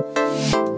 Música